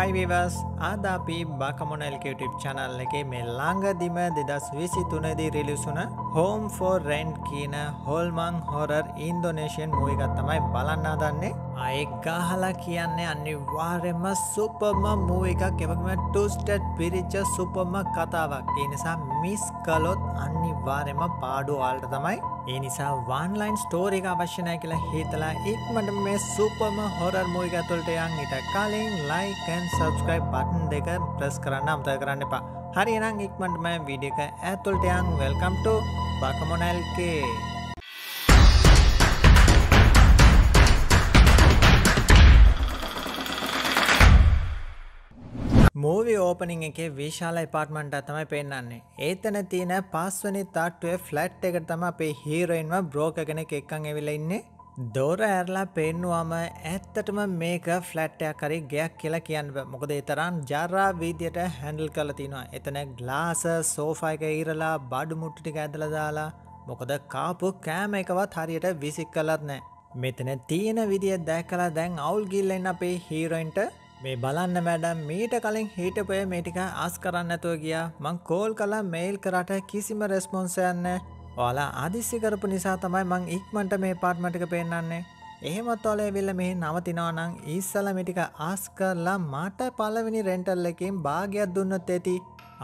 හයිවිවස් ආද අපි බකමොනල්ක YouTube channel එක මේ ලාංගදිම දෙදස් විසි තුනදී රිලිසුන හෝම් ෆෝ රැන්් කියන හොල්මං හොරර් ඉන්දෝනේෂන් මූයිකත් තමයි බලන්නා දන්නේ අය ගහලා කියන්නේ අනිවාර්යම සුපම මූ එකක්. එවගම ටස්ටට් පිරිච්ච සුපම කතාවක්. ඒ නිසා මිස් කලොත් අනිවාර්යම පාඩු ආල්ට තමයි. ඒ නිසා වන්ලයින් ස්ටෝරික අවශ්‍යනය කියලා හිතලා ඉක්මට මේ සුපම හොරර් මූයික තුළට යන් ඉට කලින් ලයිකන් සබස්ක්‍රයිබ් බටන් දෙක ප්‍රස් කරන්න අමතය කරන්න එපා. හරි එනම් ඉක්මටම විඩියක ඇතුල්ටයන් වෙල්කම්ට බකමොනැල්කේ මූවි ඕපනිං එකේ විශාල එපාර්ට්මන්ට තමයි පෙන්න්නන්නේ ඒතන තියෙන පස්වනි තට්ටුවේ ෆ්ලට් එකට තම අපේ හීරොයින්ම බ්‍රෝක කෙනෙක් එක්කං ඇවිල ඉන්නේ. දෝර ඇරලා පෙන්නුවම ඇත්තටම මේක ෆ්ලට්ටයක් කරි ගයක් කියලා කියන්න මොකද එතරම් ජරා වීදියට හැන්ඩල් කල තිනවා. එතන ග්ලාස සෝෆයික ඉරලා බඩු මුට්ටික ඇදල දාලා. මොකද කාපු කෑම එකවත් හරියට විසික් කලත් නෑ. මෙතන තියෙන විදිිය දැක්කලා දැන් අවුල් ගිල්ලෙන් අපේ හීරොයින්ට මේ බලන්න මැඩම් මීට කලින් හිටපය මේටික අස් කරන්න ඇතුව ගියා. මං කෝල් කලා මේල් කරට කිසිම රෙස්පොන්සයන්න ඕලා අදිස්සි කරපු නිසා තමයි මං ඉක්මට මේ පාට්මටික පෙන්න්නන්නේ එහෙමත් ඔලේ විල්ල මෙහි නවතිනවනං ඉස්සල මිටික ආස් කරලා මට පලවෙනි රෙන්ටල් එකින් භාගයක් දුන්නත් ඇති.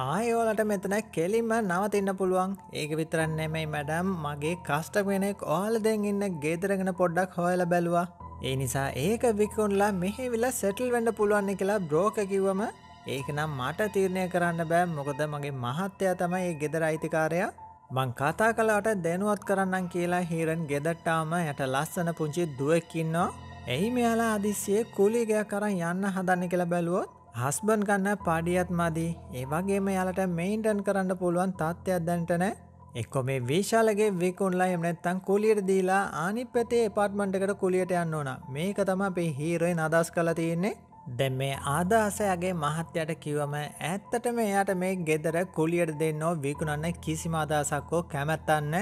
ආයෝලට මෙතන කෙලින්ම නවතින්න පුළුවන්. ඒක විතරන්නෙමයි මැඩම් මගේ කස්ට වෙනෙක් ඕල දෙෙන් ඉන්න ගේදරගෙන පොඩ්ඩක් හොයල බැලවා. ඒ නිසා ඒක විකුන්ලා මෙහෙවිලා සැටල් වෙන්ඩ පුළුවන්න කියලා බ්‍රෝක කිව්වම ඒක නම් මට තීරණය කරන්න බෑ. මොකද මගේ මහත්තය තමයි ඒ ගෙදර අයිතිකාරයා. මං කතා කලාට දැනුවත් කරන්නම් කියලා හීරන් ගෙදට්ටාම යට ලස්සන පුංචි දුවකින්නවා එහි මෙයාලා අදිසියේ කුලිගයක් කරන්න යන්න හදන්න කියලා බැලුවොත් හස්බන් ගන්න පාඩියත් මදී. ඒවගේම යාලට මෙයින්ටන් කරන්න පුළුවන් තත්ත්වයක් දැන්ටනෑ එක්කො මේ වේශාලගේ වෙකුන්ලා එමනැත්තං කුලියට දීලා ආනි පැතේ එපාර්ට්මන්ටකට කුලියට යන්න ඕන. මේක තම අපේ හීරොයි අදස් කල තියෙන්නේ. දැම් මේ ආදාසයගේ මහත්යට කිවම ඇත්තටම එයාට මේ ගෙදර කුලියට දෙන්නෝ විකුණන්න කිසිම අදසක්කෝ කැමැත්තන්න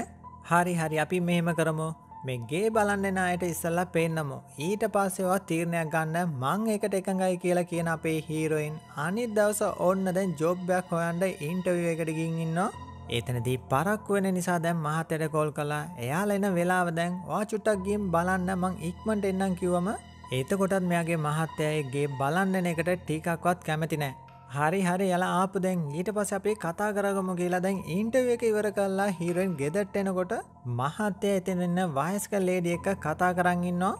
හරි හරි අපි මෙහෙම කරමු. මේගේ බලන්න අයට ඉස්සල්ලා පෙන්නමු. ඊට පස්සෙවා තීරණයක් ගන්න මං එකට එකඟයි කියලා කියන අපේ හීරොයින් අනිත් දවස ඔන්න දැන් ජොබ්බයක් හොයන්ට ඉන්ටවිය එකට ගින් ඉන්නවා. ඒතනදී පරක් වෙන නිසා දැම් මහතයට කෝල් කලා එයාල එන වෙලාව දැන් වාචුට්ටක් ගියම් බලන්න මං ඉක්මට එන්නම් කිවම ඒතකොටත් මෙයාගේ මහත්තයගේ බලන්නන එකට ටිකක්වත් කැමති නෑ. හරි හරි යලා ආපු දැන්. ඊට පස අපේ කතා කරගම කියලා දැන් ඉන්ටව එක ඉවර කල්ලා හිරෙන් ගෙදට් එනකොට මහත්තය එතනන්න වයස්ක ලේඩිය එක කතා කරන්ගන්නවා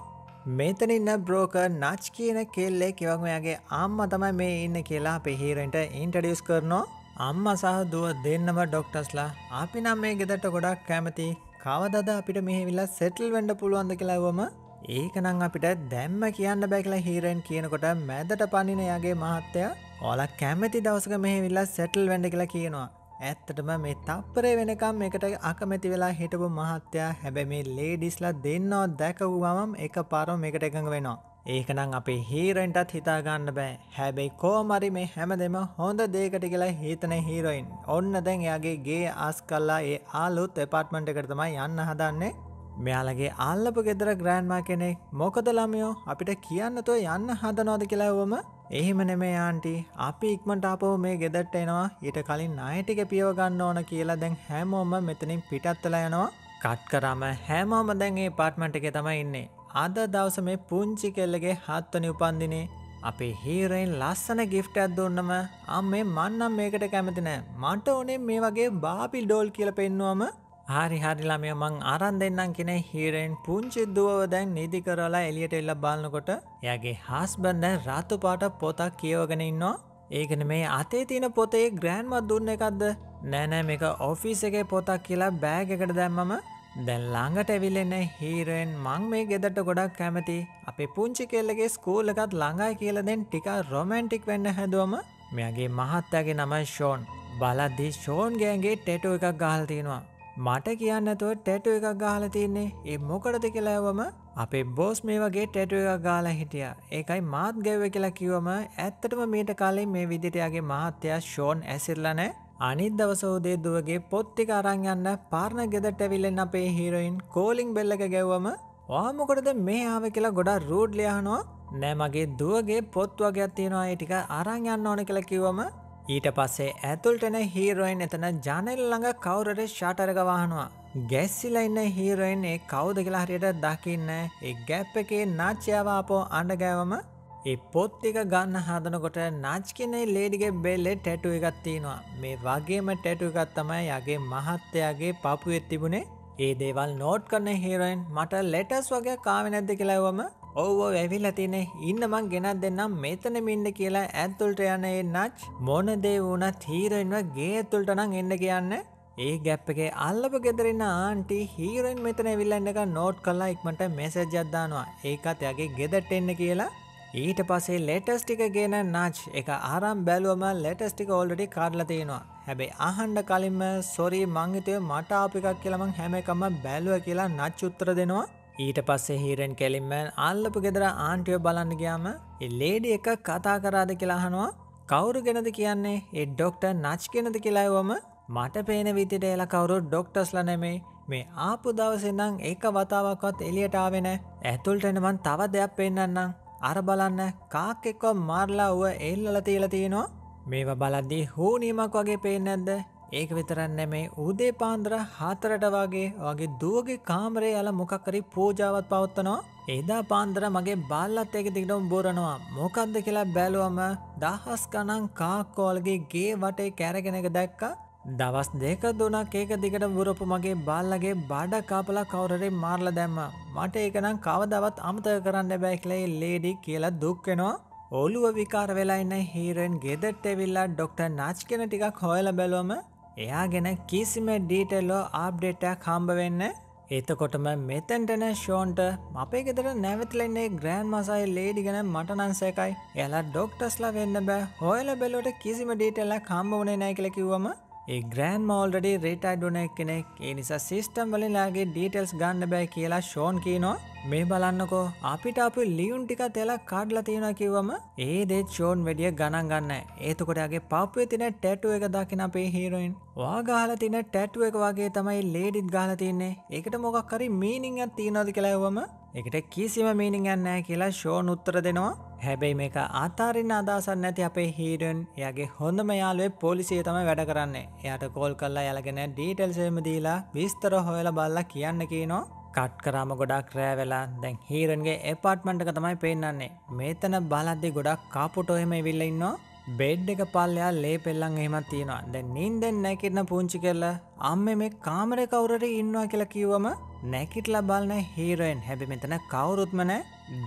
මෙතනින්න බ්‍රෝක නච් කියන කෙල්ලේ කිවක්මයාගේ අම්ම තමයි මේ ඉන්න කියලා පෙහිරෙන්ට ඉන්ටඩියස් කරනවා. අම්ම සහ දුව දෙන්නම ඩොක්ටස්ලා අපි නම් මේ ගෙදට ගොඩක් කැමති. කවදද අපිට මෙහිවිල්ලා සෙටල් වෙන්ඩ පුළුවන්ද කියලාවම ඒකනං අපිට දැම්ම කියන්න බැකලා හීරෙන් කියනකොට මැදට පනිනයාගේ මහත්තය ඕල කැමති දවසක මෙහිවිල්ලා සැටල් වෙන්ඩ කියලා කියනවා. ඇත්තටම මේ තප්පරේ වෙනකම් එකට අකමැති වෙලා හිටපු මහත්තයා හැබැ මේ ලේඩිස්ලා දෙන්නෝ දැකවූවමම් එක පාරම එකට එකඟ වෙනවා. ඒකනම් අපේ හීරෙන්ටත් හිතාගන්න බෑ. හැබැයි කෝමරි මේ හැම දෙම හොඳ දේකට කියලා හිතන හීරොයින් ඔන්න දැන් එයාගේ ගේ ආස් කල්ලා ඒ ආලුත් එපාර්ට්මන්ට් එකට තමයි යන්න හදන්නේ. මෙයාලගේ අල්ලපු ගෙදර ග්‍රෑන්මා කෙනෙක් මොකද ළමයෝ? අපිට කියන්නතුව යන්න හදනෝද කියලාවම එහෙම නෙමේ ආන්ටි අපි ඉක්මට අපෝ මේ ගෙදට එනවා. ඊට කලින් අයටික පියව ගන්න ඕන කියලා දැන් හැමෝම මෙතනින් පිටත්වලා යනවා. කට් කරම හැමෝම දැන්ගේ පාට්මට එක තමයි ඉන්නේ. අද දවස මේ පුංචි කෙල්ලගේ හත්වනි උපන්දිනේ. අපේ හීරෙන් ලස්සන ගිෆ්ටයක් දුන්නම අම් මේ මන්නම් මේකට කැමතිනෑ මට ඕනේ මේ වගේ බාපිල් ඩෝල් කියල පෙන්නුවම. හරි හරිලාමය මං අරන් දෙන්නම් කෙනෙ හීරෙන් පුංචි දුවව දැන් නිදි කරලා එලියට එල්ල බලන්නකොට එයාගේ හස්බන්න රාතු පාට පොතක් කියවගෙන ඉන්නවා. ඒකන මේ අතේ තියන පොතේ ග්‍රෑන්මත් දුන්න එකක්ද? නෑනෑ මේක ඔෆිස් එක පොතක් කියලා බෑග එකට දැම්මම. දැන් ළඟට ඇවිලෙන්න හීරෙන් මං මේ ගෙදට ගොඩක් කැමති. අපේ පුංචි කෙල්ලගේ ස්කූල් එකත් ළඟයි කියලදෙන් ටික රොමැන්ටික් වෙන්න හැදුවම මෙයාගේ මහත්තගේ නමයි ෂෝන්. බලද්දි ෂෝන්ගේගේ ටෙටු එකක් ගහල් තියෙනවා. මට කියන්නතුව ටැටු එකක් ගාල තියන්නේ. ඒ මොකටද කියලාවම අපේ බෝස් මේ වගේ ටැටු එකක් ගාලා හිටිය. ඒකයි මාත් ගැව්ව කියලා කිවම ඇත්තටම මීට කාලින් මේ විදිටයාගේ මහත්තයා ෂෝන් ඇසිල්ලනෑ අනිත් දවසෝදේ දුවගේ පොත්තික අරං යන්න පාරණ ගෙදට ඇවිල්ලෙන් අපේ හිරොයින් කෝලිං බෙල්ලක ගැව්වම වාමකොටද මේ ආව කියලා ගොඩා රූඩ් ලියහනවා නෑ මගේ දුවගේ පොත් වගේත් තියෙනවා. ඒ ටික අරං යන්න ඕන කියලා කිව්වම ඊට පස්සේ ඇතුල්ටන හීරෝයින් එතන ජනෙල් ළඟ කවුරට ෂාටරක වහනවා. ගැස්සිල ඉන්න හීරෝයින් ඒ කවුද කියලා හරියට දකින්න ඒ ගැප් එකේ නාච්්‍යාවාපෝ අඩගෑවම ඒ පොත්තික ගන්න හදනකොට නාච්කනේ ලේඩිගේ බෙල්ලෙ ටැටු එකත් තියෙනවා මේ වගේම ටැටු එකත් තමයි යගේ මහත්තයාගේ පපු එත්තිබුණේ ඒ දේවල් නෝට් කරන හීරෝයින් මට ලෙටස් වගේ කාව නැද්ද කියලාවම ඔව්ව ඇවිල්ල තිනේ ඉන්න මං ගෙනත් දෙන්නම් මෙතන මින්ඩ කියලා ඇත්තුල්ට යන ඒ නච් මොනදේ වුණත් හීරෙන්ව ගේ ඇතුල්ට නං එන්න කියන්න. ඒ ගැප් එකේ අල්ලප ගෙදරන්න ආන්ටි හීරෙන් මෙතන විල්ලන්න එක නෝට් කල්ලා ඉක්මට මෙසෙජ් අදදානවා ඒකත් යගේ ගෙදට එන්න කියලා. ඊට පසේ ලෙටස්ටික ගෙන නාච් එක ආරම් බැලුවම ලෙටස්ටික ඕල්ඩටි කාඩල තියෙනවා. හැබැයි අහන්ඩ කලින්ම සොරී මංගිතය මට අපිකක් කියලමං හැම එකම බැලුව කියලා නච් උත්තර දෙනවා. ඊට පස්සේ හීරෙන් කෙලින්මෑන් අල්ලපු ගෙදර ආන්ටියෝ බලන්න ගයාම ලේඩි එක කතා කරාද කියලාහනවා කවුරු ගෙනද කියන්නේ? ඒ ඩොක්ට නච් කෙනද කියලායවම මට පේන විතිට එල කවුරු ඩොක්ටස්ල නෙමේ මේ ආපු දවසෙන්නම් ඒක වතාවක්වත් එලියටාවෙන ඇතුල්ට එනවන් තව දෙයක් පෙන්න්නම් අර බලන්න කාක් එක්කො මාර්ලා වුව එල්ලල තියල තියෙනවා. මේවා බලද්දී හූනීමක් වගේ පේෙන් ඇද්ද ඒක විතරන්න මේ උදේ පාන්දර හතරට වගේ වගේ දුවගේ කාමරේ යල මොකක්කරි පූජාවත් පවත්තනවා එදා පාන්දර මගේ බල්ලත් එක දිගටම් බොරනවා. මොකක්ද කියලා බැලුවම දහස් ගනන් කාක්කෝලගේ ගේ වටේ කැරගෙන එක දැක්ක. දවස් දෙක දුනක් ඒක දිගට වුරපු මගේ බල්ලගේ බඩ කාපලා කවුරරේ මාර්ල දැම්ම. මට ඒකනම් කවදවත් අමතක කරන්න බැයික්ලේ ලේඩි කියලා දුක්වෙනවා ඔලුව විකාර වෙලාන්න හීරෙන් ගෙදට එවිල්ලා ඩොක්ට නාච් කෙන ටිකක් හොයල බැලුවම එයා ගැන කිසිම ඩීටෙල්ලෝ ආබ්ඩේටක් හම්බ වෙන්න. එතකොටම මෙතැන්ටන ෂෝන්ට අපේ ගෙදර නැවතිලෙන්නේ ග්‍රෑන් මසයි ලේඩි ගැන මටනන්සේකයි එලා ඩොක්ටස්ලා වෙන්න බෑ. හොයල බෙලොට කිසිම ඩීටෙල්ලක් හම්බ වනේ නෑ කළ කිව්වම ඒ ග්‍රෑන් මෝල්ඩඩි රිටයිඩුන කෙනෙක්. ඒ නිසා සිිස්ටම් වලින්ලාගේ ඩීටෙල්ස් ගන්න බෑ කියලා ෂෝන් කීනවා මේ බලන්නකෝ අපිට අප ලියුන් ටික තෙලා කාඩ්ල තියෙන කිව්වම ඒ දේත් ෂෝන් වැඩිය ගණන් ගන්න. ඒතුකොටගේ පප්වේ තින ටැටුව එක දකින අපේ හීරොයින් වාගාල තින ටැටුව එක වගේ තමයි ලේඩිත් ගාල තින්නේ. එකට මොකක් කරි මීනිංත් තියනොද කියලාවම එකට කිසිම මීනිං යන්නෑ කියලා ෂෝන් උත්තර දෙනවා. හැබැයි මේක අතාරන්න අදසන්න නැති අපේ හීරන් එයාගේ හොඳම යාලුවේ පොලිසිය තම වැඩ කරන්නේ. එයට කෝල් කල්ලා යලගෙන ඩීටල්සේම දීලා විස්තර හොයල බල්ලා කියන්න කියනවා. කට් කරාම ගොඩක් රෑ වෙලා දැන් හීරන්ගේ එපාර්ට්මන්ට්ක තමයි පේන්නන්නේ. මේතන බලද්දි ගොඩක් කාපුටෝහෙම විල්ල ඉන්නවා. බෙඩ් එක පල්ලයා ලේ පෙල්ලං එහෙමත් තියෙනවා. දැන් නින්දෙන් නැකිටන පුංචි කෙල්ල අම්ම මේ කාමර කවුරට ඉන්නවා කියලා කිව්වම නැකිටලා බලන හීරෝයින් හැබි මෙතන කවුරුත්මන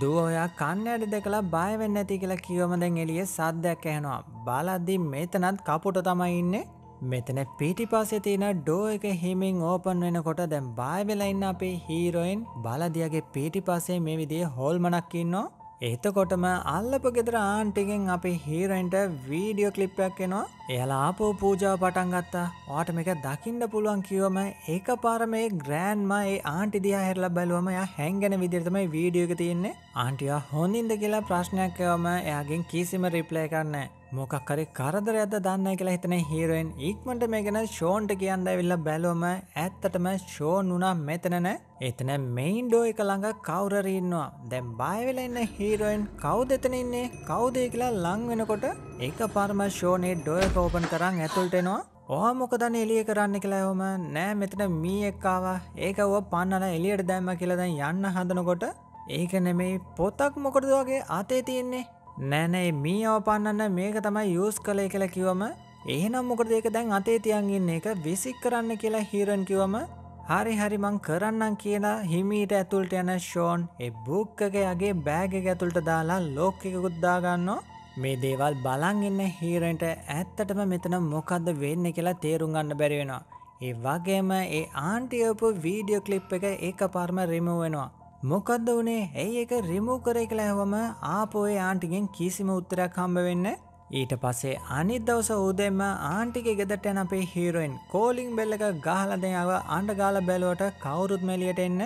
දුවෝයා කන්න අඩි දෙකලා බයවෙන්න ඇති කියලා කිවම දැන් එලිය සද්දයක් ඇහෙනවා. බලද්දී මේතනත් කපුට තමයි ඉන්නේ. මෙතන පිටි පස්සේ තියෙන ඩෝ එක හිමින් ඕපන් වෙනකොට දැන් බායවෙලා ඉන්න අපේ හීරෝයින් බලදියගේ පිටි පස්සේ මේ විදිය හොල්මනක් ඉන්නවා. එතකොටම අල්ලප ගෙදර ආන්ටිගෙන් අපේ හීරයින්ට වීඩියෝ කලිප්පයක් එනවා. එයාලා ආපෝ පූජාව පටන් ගත්තා. වාට මේක දකින්න පුළුවන් කිවම ඒක පාර මේ ග්‍රෑන්ම ඒ ආන්ටි දිහා හැරලා බැලුවම යා හැංගෙන විදිරතමයි වීඩියෝ එක තියෙන්නේ. ආන්ටියා හොඳින්ද? කියලා ප්‍රශ්නයක්කවම එයාගෙන් කිසිම රිප්ලය කරන්න මොකක්කරි කරදරයක්ද දන්න කියලා හිතන හීරුවෙන් ඉක්මට මේ ගැන ෂෝන්ට කියන්න ඇවිල්ල බැලුවම ඇත්තටම ෂෝන් වුණා මෙතනන එතන මෙයින් ඩෝ එක ළඟ කවුරරන්නවා දැම් බයවෙල එන්න හීරුවෙන් කව් දෙතන ඉන්නේ? කවුදේ කියලා ලං වෙනකොට ඒක පරම ෂෝනේ ඩොය කෝපන් කරන්න ඇතුල්ටෙනවා ඕහ මොකදන එලිය කරන්න? කියලාවම නෑ මෙතන මී එක්කාවා ඒක ඔව පන්නල එලියට දැම්ම කියලදැන් යන්න හදනකොට. ඒක නෙමෙයි පොතක් මොකටද වගේ අතේ තියෙන්නේ? නෑනෑ මී අවපන්නන්න මේක තමයි යස් කළේ කියලා කිවම ඒනම් මොකට ඒක දැන් අතේ තියන්ගන්න එක විසික් කරන්න කියලා හීරන් කිවම හරි හරිමං කරන්නම් කියලා හිමීට ඇතුළට යන ෂෝන් එ බුක්කගේ බෑග ඇතුළට දාලා ලෝකෙක ගුද්දාගන්නවා මේ දේවල් බලන් ඉන්න හීරන්ට ඇත්තටම මෙතන මොකක්ද වෙන්න කියලා තේරුම් ගන්න බැරිවෙනවා. ඒ වගේම ඒ ආන්ටියපු වීඩියෝ කලිප් එක ඒක පර්ම රිමුවෙනවා. මොකක්ද වනේ ඇයි එක රිමූ කරේ කළ ඇහවම ආපෝය ආන්ටිගෙන් කිසිම උත්තරයක් හම්බ වෙන්න ඊට පස්සේ අනිත් දවස උදෙම ආන්ටික ගෙදට එන අපේ හීරෝයින් කෝලිං බෙල්ල එක ගහලදයාව අන්ඩ ගාල බැලුවට කවුරුත් මෙලියට එන්න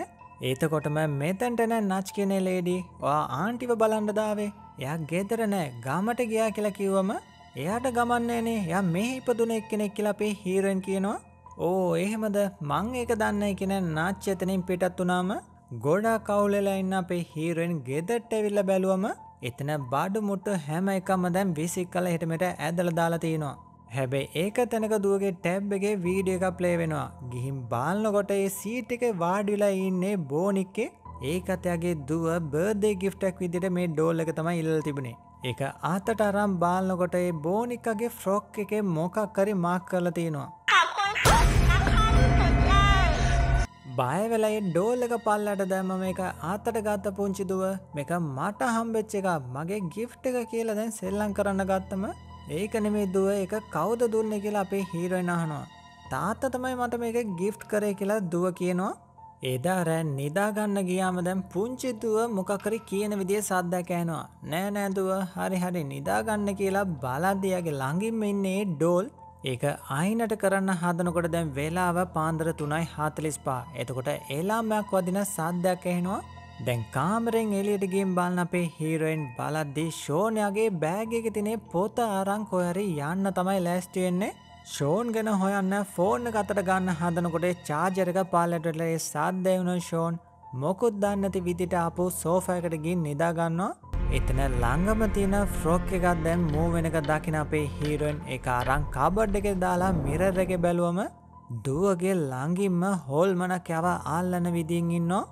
ඒතකොටම මෙතැන්ටන නච් කෙනෙ ලේඩි වා ආන්ටිව බලන්ඩදාවේ එයා ගෙදර නෑ ගමට ගියා කියලා කිව්වම එයාට ගමන්නේනේ ය මේ ඉපදුන එක්කෙනෙක් කියලා අපේ හීරෙන් කියනවා. ඕ එහෙමද? මං ඒක දන්න කෙන නාච්්‍යතනින් පිටත් වනාම ගොඩා කවුලෙලා ඉන්න අපේ හීරෙන් ගෙදට ඇවිල්ල බැලුවම එතන බාඩු මුට්ට හැම එකම දැන් විසික් කල හිටමට ඇදල දාලා තියෙනවා. හැබැයි ඒක තැනක දුවගේ ටැබ් එකේ වීඩිය එක ප්ලේ වෙනවා. ගිහිම් බාල්නකොට ඒ සීට් එක වාඩිලා ඉන්නේ බෝනික්කේ ඒකතයාගේ දුව බර්දේ ගිෆ්ටක් විදිට මේ ඩෝල් එක තමයි ඉල්ල තිබුණේ. එක ආතට අරම් බාල්නකොට ඒ බෝනික්කගේ ෆ්‍රොක් එක මොකක්කරි මාක් කරල තියෙනවා. බයවෙලයි ඩෝල් එක පල්ලට දැම්ම මේක ආතට ගත්ත පුංචිදුව මේක මට හම්බෙච්ච එක මගේ ගිෆ්ට එක කියලා දැන් සෙල්ලං කරන්න ගත්තම ඒක නෙමේ දුව එක කවුද දුන්න කියලා අපේ හීරොයින අහනවා. තාත්ත තමයි මට මේක ගිෆ්ට් කරේ කියලා දුව කියනවා. එදා රැන් නිදාගන්න ගියාම දැම් පුංචිතුව මොකකරි කියන විදිිය සද්දැකෑනවා නෑ නෑදුව හරි හරි නිදාගන්න කියලා බලද්දයාගේ ළඟින්ම ඉන්නේ ඩෝල්. ඒක අයිනට කරන්න හදනකොට දැන් වෙලාව පාන්දර තුනයි හාතලිස් පා එතකොට එලාමයක් වදින සද්දයක් එහෙනවා දැන් කාමරෙන් එලියටගේම් බලන්න අපේ හීරෝයින් බලද්දී ෂෝනයාගේ බෑගක තිනේ පොත අරං කොහරි යන්න තමයි ලෑස්ටියෙන්නේ ෂෝන් ගැන හොයන්න ෆෝර්න අතට ගන්න හදනකොට චාජරක පාලටලේ සාධ්‍යවුණ ෂෝන් මොකුත් දන්නති විදිට අපපු සෝෆයකට ගින් නිදාගන්නවා එතන ළංගම තියෙන ෆ්‍රොක් එකත් දැන් මූ වෙනක දකින අපේ හීරෝන් එක අරං කාබඩ් එක දාලා මිරර් එක බැලුවම දුවගේ ළඟින්ම හෝල්මනක් යව ආල්ලන විදිින් ඉන්නවා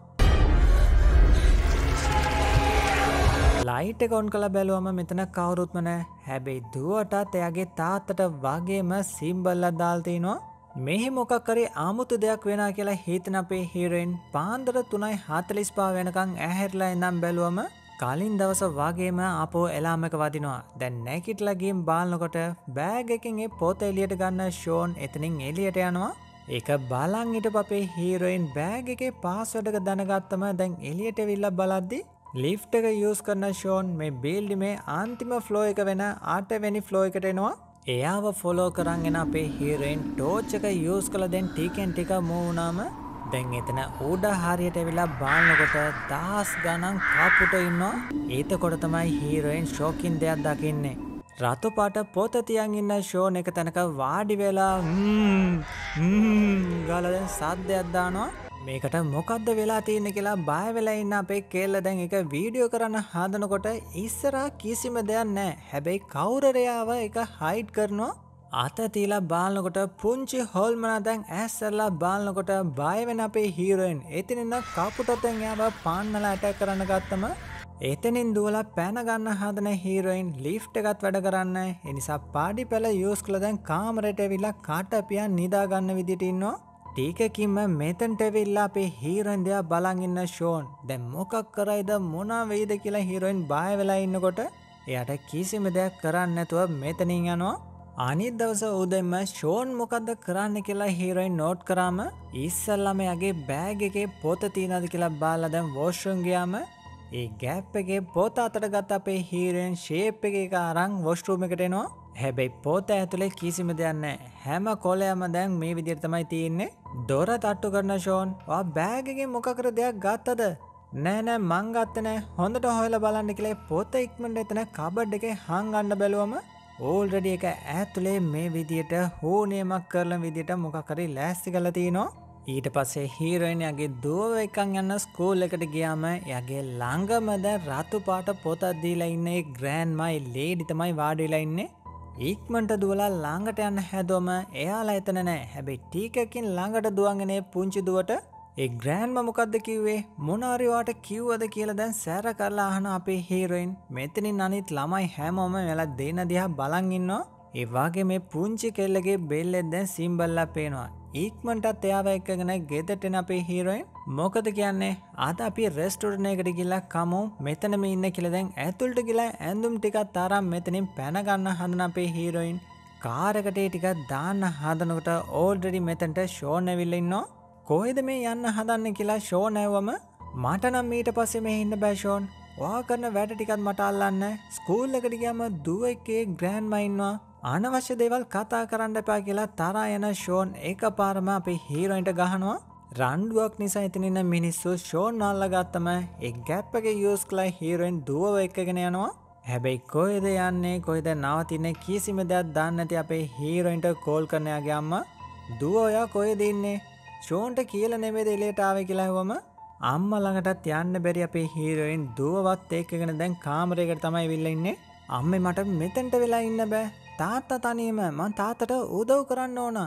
ලයිට කොන් කළ බැලුවම මෙතන කවුරුත්ම නෑ හැබැයි දුවටත් එයාගේ තාත්තට වගේම සිම්බල්ල දාල්තිනවා මෙහි මොකක්කරේ ආමුතු දෙයක් වෙන කියලා හිතන අපේ හිරෙන් පාන්දර තුනයි හතලිස් පා වෙනකං ඇහැරලා එනම් බැලුවම කලින් දවස වගේම අපෝ එලාමක වදිනවා. දැන් නැකිටලගේම් බාලනකොට බෑගකින් ඒ පොත එලියට ගන්න ෂෝන් එතනින් එලියට යනවා. ඒක බලං ඉට අපේ හීරෝයින් බෑග එක පාස්වඩක දැනගත්තම දැන් එලියට විල්ල බලද්දි ලිෆ් එක යස් කරන ෂෝන් මේ බිල්ඩි මේ අන්තිම ෆ්ලෝ එක වෙන ආටවැනි ෆ්ලෝ එකට එනවා. එයාව ෆොලෝ කරන්ගෙන අපේ හීරෙන් ටෝච් එක යස් කළ. දැන් ටිකෙන් ටික මූුණාම දැන් එතන ඌඩ හරියට වෙලා බාලනකොට දහස් ගණන් කාපුට ඉන්නවා. ඒත කොට තමයි හීරෙන් ශෝකින් දෙයක් දකින්නේ. රතු පාට පොත තියන් ඉන්න ෂෝන එක තැනක වාඩි වෙලා ගලදැන් සද්‍යයක් දානවා. මේකට මොකක්ද වෙලා තියෙන කියලා බයවෙලා ඉන්න අපේ කෙල්ල දැන් එක වීඩියෝ කරන්න හදනකොට ඉස්සරා කිසිම දෙයක් නෑ හැබැයි කවුරරයාව එක හයිට් කරනවා. අත තිීලා බාලනකොට පුංචි හොල්මන දැන් ඇස්සල්ලා බාලනකොට බයවෙන අපේ හීරෝයින් එතිනින්න කපුටොත්තෙන් යාව පාන්නල ඇට කරන්න ගත්තම එතනින් දුවල පැනගන්න හදන හීරෝයින් ලිෆ්ට එකත් වැඩ කරන්න. එනිසා පාඩි පැල යස් කළ දැන් කාමරට විල්ලා කාටපියන් නිදාගන්න විදිටින්නවා ටීකකින්ම මෙතන්ට වෙල්ලා අපේ හීරන්දයා බලංඉන්න ෂෝන්. දැම් මොකක් කරයිද මොනා වෙයිද කියලා හිරොයින් බයවෙලා ඉන්නකොට එයට කිසිම දෙයක් කරන්න නැතුව මෙතනින් යනවා. අනිත් දවස උදෙම ෂෝන් මොකක්ද කරන්න කියලා හීරොයින් නෝට් කරාම ඉස්සල්ලම යගේ බෑග එකේ පොත තියනද කියලා බාල දැම් වෝෂ්රුන්ගයාම ඒ ගැප් එකේ පොත අතට ගත් අපේ හීරෙන් ශේප් එක එක අරං වොස්ටරූම එකටෙනවා හැබැයි පෝත ඇතුළේ කිසිම දෙයන්න හැම කොලයම දැන් මේ විදිර්තමයි තියෙන්නේ. දොර තට්ටු කරන ෂෝන් බෑගගෙන් මොකකර දෙයක් ගත්තද? නෑනෑ මංගත්තනෑ හොඳට හොයල බලන්න කළේ පොත ඉක්මට එතන කබඩ් එක හංගන්න බැලුවම ඕල්රඩි එක ඇතුළේ මේ විදියට හෝනයමක් කරල විදිට මොකකරි ලෑස්ති කල තියනවා ඊට පස්සේ හීරෝයිනයාගේ දුව එකන් යන්න ස්කූල් එකට ගියාම යගේ ළඟමද රතු පාට පොතත් දීලා ඉන්නේ ග්‍රෑන්් මයි ලේඩි තමයි වාඩිලා ඉන්නේ. ඉක්මට දුවලා ලාඟට යන්න හැදෝම එයාලා එතන නෑ හැබැයි ටීකකින් ළඟට දුවන්ගෙනේ පුංචි දුවට ඒ ග්‍රෑන්ම මොකක්ද කිව්වේ? මොනාරිවාට කිව්වද කියලා දැන් සෑර කරලා අහන අපේ හීරොයින් මෙතනින් අනිත් ළමයි හැමෝම වෙලා දෙන්න දිහා බලන් ඉන්නවා. ඒ වගේ මේ පුංචි කෙල්ලගේ බෙල්ලෙන් දැන් සිම්බල්ලා පේනවා. ඉක්මටත් එයාව එක්කගෙන ගෙදටෙන අපේ හීරොයින් මොකද කියන්නේ? අද අපි රෙස්ටෝරනයකට ගිල්ලා කමු. මෙතනම ඉන්න කියලදැන් ඇතුල්ට ගිලා ඇඳුම් ටිකත් තරම් මෙතනින් පැනගන්න හඳන අපේ හීරොයින් කාරකටේ ටිකක් දාන්න හදනකට ඕල්ඩඩි මෙතැන්ට ෂෝනැවිල්ලඉන්නවා කොහෙද මේ යන්න හදන්න කියලා ෂෝ නැව්වම මටනම් මීට පස්සෙ මේ ඉන්න බෑෂෝන් වා කරන වැඩ ටිකත් මට අල්ලන්න. ස්කූල් එකට ගියම දුව එකේ ග්‍රෑන්්මයින්වා අනවශ්‍ය දේවල් කතා කරන්න එපා කියලා තරා යන ෂෝන් ඒක පාරම අපේ හීරොයින්ට ගහනවා. රන්ඩුවක් නිසා ඉතිනින්න මිනිස්සු ෂෝන් අල්ලගත්තම එක් ගැප් එක යස් කලයි හීරෙන් දුව එකගෙන යනවා. හැබැයි කොයිද යන්නේ කොයිද නවතින්න කිසිම දෙයක් දන්නති අපේ හීරොයින්ට කෝල් කරනයාගේ අම්ම. දුව ඔයා කොය දෙන්නේ ෂෝන්ට කියල නෙමේද එලේටාව කියලාහවම අම්ම ළඟටත් යන්න බැරි අපේ හීරෝයින් දුවවත් ඒකගෙන දැන් කාමරයකට තමයි විල්ල ඉන්නේ. අම්ම මට මෙතැන්ට වෙලා ඉන්න බෑ. තාත්තා තනීම මං තාතට උදව් කරන්න ඕන.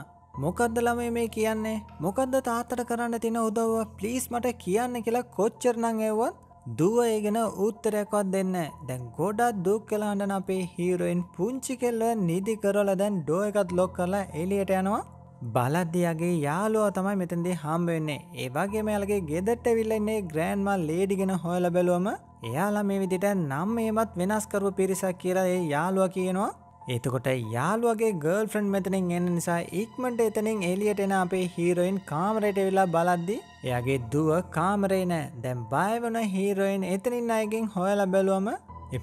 මොකක්ද ළමයි මේ කියන්නේ? මොකක්ද තාත්තට කරන්න තින උදව්ව? ප්ලීස් මට කියන්න කියලා කොච්චරනං ඒවත් දුව ඒගෙන උත්තරයක්වත් දෙන්න දැන් ගොඩත් දුක් කලාන්නන අපේ හීරෝයින් පුංචි කෙල්ල නිදි කරල දැන් ඩෝ එකත් ලොක් කරලා එලියට යනවා. බලද්දියගේ යාලුව තමයි මෙතන්දේ හම්බවෙන්නේ ඒවාගේ මෙයාලගේ ගෙදට විල්ලන්නේ ග්‍රෑන්මල් ලේඩිගෙන හොයල බැලුවම එයාලා මේ විදිට නම් ඒමත් වෙනස්කරුව පිරිසක් කියලා ඒ යාලුව කියනවා. එතකොට යාළුවගේ ගර්ල් ෆ්‍රන්් මෙතනින් එන්න නිසා ඉක්මට එතනින් එලියට එන අපේ හීරෝයින් කාමරයට වෙලා බලද්දි එයාගේ දුව කාමරේ නෑ. දැම් බයවන හීරෝයින් එතනින් අයගෙන් හොයල බැලුවම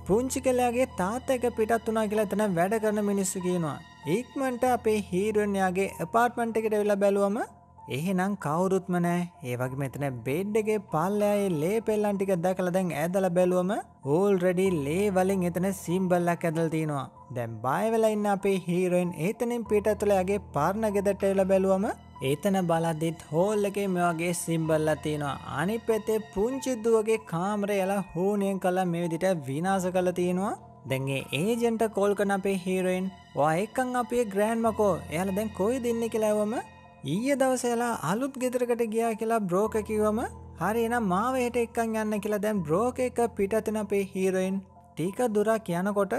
පුංචි කලයාගේ තාත්ත එක පිටත් වනා කියලා තන වැඩ කරන මිනිස්සු කියනවා. ඉක්මට අපේ හීරුවන්යාගේ එපාර්ට්මන්ට් එකට වෙලා බැලුවම එහෙනම් කවුරුත්ම නෑ. ඒවගේ මෙතන බෙඩ්ඩගේ පල්ලයායේ ලේ පෙල්ලන් ටික දැකල දැන් ඇදල බැලුවම ඕල් රෙඩි ලේ වලින් එතන සිම්බල්ලක් ඇදල් තියෙනවා දැම් බයවෙලා ඉන්න අපේ හීරෝයින් ඒතනින් පිට තුළයාගේ පරණ ගෙදට එල බැලුවම ඒතන බලදිත් හෝල් එකේ මෙවාගේ සිම්බල්ල තියෙනවා අනි පෙතේ පුංචිද්දුවගේ කාමරය යලා හෝනියෙන් කලා මෙවිදිට විනාස කළ තියෙනවා දැන්ගේ ඒජෙන්ට කෝල්කන අපේ හීරෝයින් වා එකන් අපේ ග්‍රෑන්මකෝ එයාල දැන් කොයි දෙන්න කියලාවම ඊය දවසලා අලුත් ගෙදරකට ගියා කියලා බ්‍රෝක කිවම හරි එනම් මාවයට එක්කන් යන්න කියලා දැන් බ්‍රෝක එක පිටතන අපේ හීරෝයින් ටික දුරක් යනකොට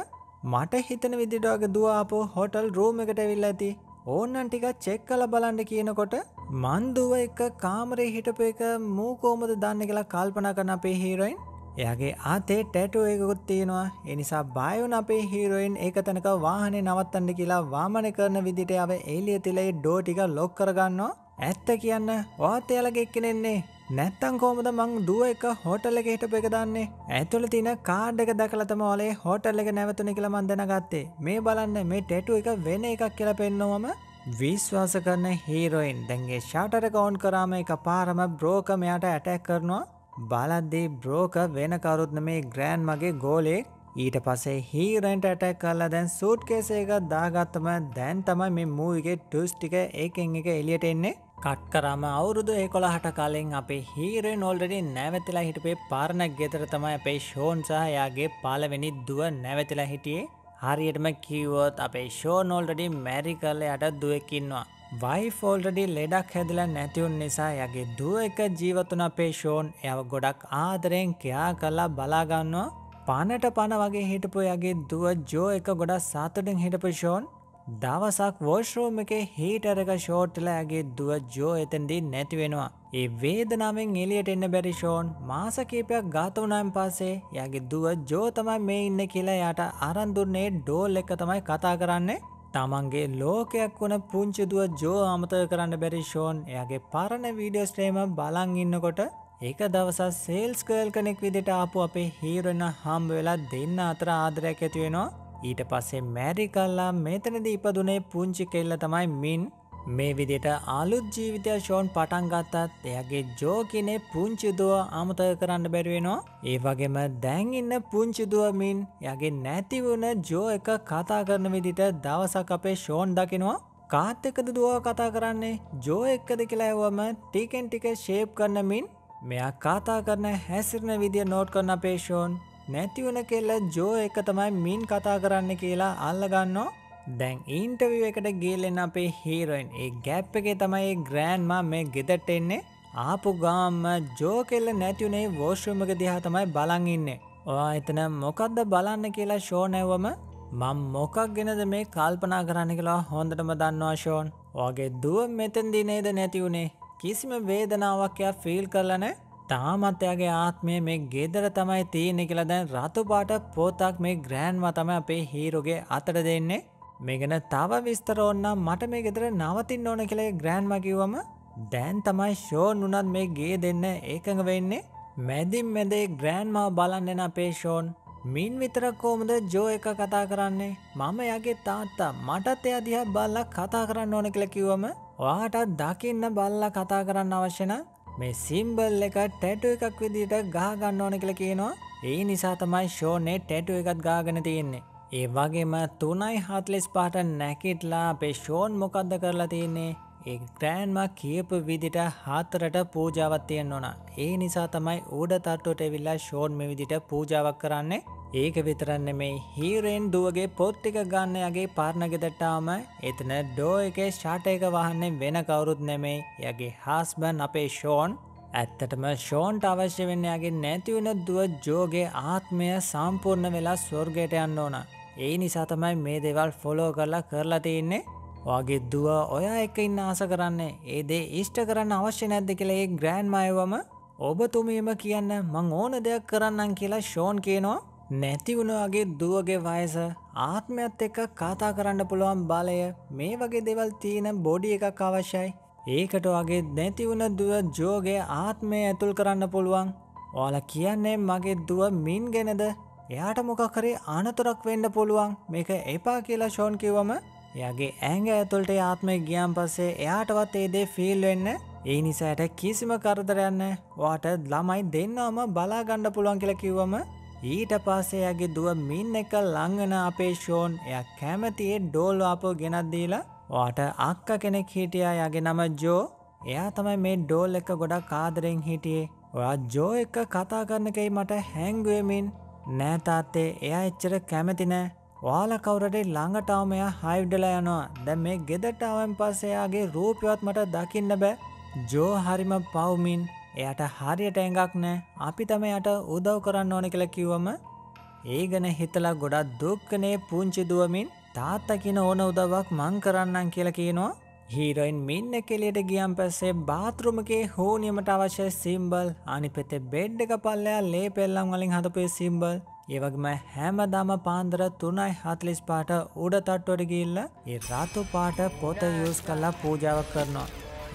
මට හිතන විදිටගේ දවාපෝ හොටල් රෝම එකට ඇවිල්ල ඇති. ඕන්නන් ටික චෙක් කල බලන්ඩ කියනකොට මන්දුව එක කාමරේ හිටපු එක මූකෝමද දන්න කියලා කල්පන කරන අපේ හීරෝයින් එයාගේ ආතේ ටැටෝ එකකුත් තියෙනවා. එනිසා බයවන අපේ හීරෝයින් ඒක තැනක වාහනේ නවත්තන්න කියලා වාමන කරන විදිට අව එලිය තිලේ ඩෝටික ලොක් කරගන්නවා. ඇත්ත කියන්න වාතයාලගෙ එක්කෙනෙන්නේ නැත්තං කෝමද මං දුව එක හෝටල් එක හිටප එක දන්නේ? ඇතුළ තින කාඩ් එක දකලතම ඔලේ හෝටල් එක නැවතුන කියලා මන්දන ගත්තේ මේ බලන්න මේ ටෙටු එක වෙන එකක් කියලා පෙන්නවම විශ්වාස කරන හීරෝයින් දැන්ගේ ෂාටර කවුන්් කරාම එක පාරම බ්‍රෝක මෙයාට ඇටැක් කරනවා. බලද්දී බ්‍රෝක වෙන කවරුත්න මේ ග්‍රෑන්් මගේ ගෝලෙක් ඊට පසේ හීරන්ට ඇටැක් කල්ලා දැන් සූට් කේසේක දාගත්තම දැන් තමයි මේ මූවිගේ ටස්ටික ඒකෙන් එක එලියට එන්නේ. කට් කරම අවුරුදු ඒකොළ හට කාලෙන් අපේ හීරෙන් නොල්ඩඩි නැවතිලා හිටපේ පාරණක් ගෙතර තමයි අපේ ෂෝන්සා යාගේ පාලවෙනි දුව නැවතිලා හිටියේ. හරියටම කිව්වොත් අපේ ෂෝ නෝල්ඩඩි මැරි කරල යට දුවකින්නවා වයිෆෝල්ඩඩි ලෙඩක් හැදිලා නැතිවුන් නිසා යගේ දුව එක ජීවතුන අපේ ෂෝන් යව ගොඩක් ආදරයෙන් කයා කල්ලා බලාගන්නවා පනට පන වගේ හිටපු යගේ දුව ජෝ එක ගොඩක් සාතුටින් හිටපු ෂෝන් දවසක් වෝශ්රෝම එක හීටරක ෂෝට්ටල ඇගේ දුව ජෝ එතැන්දී නැතිවෙනවා. ඒ වේදනාවෙන් එලියට එන්න බැරි ෂෝන් මාසකීපයක් ගාතවනායම් පස්සේ යගේ දුව ජෝ තමයි මේ ඉන්න කියලා යට අරන්දුන්නේ ඩෝල් එක තමයි කතා කරන්නේ තමන්ගේ ලෝකයක් වන පුංචිදුව ජෝ අමතය කරන්න බැරි ෂෝන් එයාගේ පරණ වීඩියෝ ස්ට්‍රේම බලං ඉන්නකොට ඒක දවසත් සේල්ස් කර්ල් කනෙක් විදිට ආපු අපේ හීරණ හම්බ වෙලා දෙන්න අතර ආදරයක් ඇතිවෙනවා ඊට පස්සේ මැරි කල්ලා මෙතනද ඉපදුනේ පුංචි කෙල්ල තමයි මින්. මේ විදිට අලුත් ජීවිතය ෂෝන් පටන් ගත්තත් එයගේ ජෝකිනේ පුංචිදුව අමතය කරන්න බැරිවෙනවා ඒ වගේම දැන් ඉන්න පුංචිදුවමින් යගේ නැතිවුණ ජෝ එක කතා කරන විදිට දවසක් අපේ ෂෝන් දකිනවා. කාත් එකද දුව කතා කරන්නේ? ජෝ එක්කද කියලාඇවම ටිකෙන් ටික ශේප් කරනමින් මෙයා කතා කරන හැසිරණ විදිිය නෝට් කරන අපේෂෝන් නැතිවුණ කෙල්ල ජෝ එක තමයි මින් කතා කරන්න කියලා අල්ලගන්නවා දැන් ඉන්ටවිය එකට ගේලෙන් අපේ හීරෝයින් ඒ ගැප් එක තමයි ග්‍රෑන්මා මේ ගෙදට එන්නේ. ආපු ගාම්ම ජෝකෙල්ල නැතිවුණේ වෝශ්‍රමක දිහා තමයි බලන් ඉන්නේ. ඔයා එතන මොකක්ද බලන්න කියලා ෂෝනැවම මං මොකක් ගෙනද මේ කල්පනා කරන්න කියලා හොඳටම දන්නවා ෂෝන් වගේ දුව මෙතැන්දි නේද නැතිවුණේ කිසිම වේදනාවක්යා ෆිල් කරලන තාමත්‍යයාගේ ආත්මය මේ ගෙදර තමයි තියෙනෙ කියලා දැන් රතු පාට පෝතක් මේ ග්‍රෑන්ම තම අපේ හීරෝගේ අතට දෙන්නේ. මේගෙන තව විස්තර ඔන්නම් මට මේ ගෙදර නවතින්න ඕන කළේ ග්‍රෑන්ම කිව්වම දැන් තමයි ෂෝන් උනත් මේ ගේ දෙන්න ඒකඟ වෙන්නේ. මැදින් මැදේ ග්‍රෑන්මාව බලන්නෙන අපේ ෂෝන්. මින් විතරක් කෝමද ජෝ එක කතා කරන්නේ? මම යගේ තාත්තා මටත් එය දිහා බල්ලක් කතා කරන්න ඕන කියල කිව්වම ඔයාටත් දකින්න බල්ල කතා කරන්න අවශ්‍යන මේ සිම්බල් එක ටැටු එකක් විදිට ගාගන්න ඕන කියල කියනවා. ඒ නිසා තමයි ෂෝනේ ටැටු එකත් ගාගෙන තියෙන්නේ. ඒ වගේම තුනයි හත්ලෙස් පාට නැකිටලා අපේ ෂෝන් මොකක්ද කරලා තියන්නේ? ඒ ග්‍රෑන්ම කියපු විදිට හාතරට පූජාවත් තියෙන් ඕන. ඒ නිසා තමයි ඌඩ තට්ටුවට එවිල්ලා ෂෝන් මෙ විදිට පූජාවක් කරන්නේ. ඒක විතරන්න මේ හීරෙන් දුවගේ පොත්තික ගන්නයගේ පාර්ණගෙදටාම එතන ඩෝ එක ෂාට එක වහන්නේ වෙන කවුරුත් නෙමේ යගේ හාස්බන් අපේ ෂෝන්. ඇත්තටම ෂෝන්ට අවශ්‍ය වෙන්නයාගේ නැතිවුණ දුව ජෝගේ ආත්මය සම්පූර්ණ වෙලා ස්වර්ගයට යන්න ඕන. ඒ නිසා තමයි මේ දෙවල් ෆොලෝ කරලා කරලා තියන්නේ වගේ දුව ඔයා එක ඉන්න ආස කරන්නේ. ඒදේ ඉෂ්ට කරන්න අවශ්‍ය නැද්ද කළේ ග්‍රෑන්් මයවම ඔබතුමීම කියන්න මං ඕන දෙයක් කරන්නම් කියලා ෂෝන් කියනවා. නැතිවුණගේ දුවගේ වයස ආත්මයත් එක්ක කතා කරන්න පුළුවන් බලය මේ වගේ දෙවල් තියෙන බොඩි එකක් අවශ්‍යයි. ඒකට වගේ නැතිවුණ දුව ජෝගේ ආත්මය ඇතුල් කරන්න පුළුවන්. ඕල කියන්නේ මගේ දුව මින් ගෙනද? එයාට මොකකරේ අනතුරක් වෙන්න පුළුවන්. මේක එපා කියලා ෂෝන් කිවම එයාගේ ඇංග ඇතුළට ආත්මය ගියම් පස්සේ එයාටවත් ඒදේ ෆිල් වෙන්න ඒ නිසායට කිසිම කරදරයන්න වාට ළමයි දෙන්නම බලාගණ්ඩ පුළුවන් කියල කිව්වම ඊට පස්සේයගේ දුව මින් එක ලංගන අපේ ෂෝන් එය කැමතියේ ඩෝල්වාපෝ ගෙනත්දීලා වාට අක්ක කෙනෙක් හිටියා යගේ නම ජෝ. එයා තමයි මේ ඩෝල් එක ගොඩක් කාදරෙන් හිටියේ. ඔයා ජෝ එක කතා කරනකයි මට හැංගුවමින් නෑතාත්තේ එයා එච්චර කැමතිනෑ වාල කවුරට ළඟටාවමයා හයිව්ඩල යනවා. දැ මේ ගෙදටාවන් පස්සයාගේ රූපයවත් මට දකින්න බෑ. ජෝ හරිම පව්මින් එයට හරියට ඇඟක් නෑ. අපි තම යට උදව් කරන්න ඕන කළ කිව්වම ඒ ගැන හිතලා ගොඩක් දුක්කනේ පුංචි දුවමින් තාත්තකින ඕන උදවක් මං කරන්නම් කියල කියනවා. හීරොයින් මින්න කෙලියට ගියම් පස්සේ බාතෘමගේ හෝනියමට අවශ්‍ය සිම්බල් අනි පෙතෙ බෙඩ් එක පල්ලයා ලේ පෙල්ලම් වලින් හදපේ සිම්බල් ඒවගේම හැමදාම පාන්දර තුනයි හතලිස් පාට උඩ තට්ටොට ගිල්ල ඒ රාතු පාට පොත යස් කල්ලා පූජාවක් කරනවා.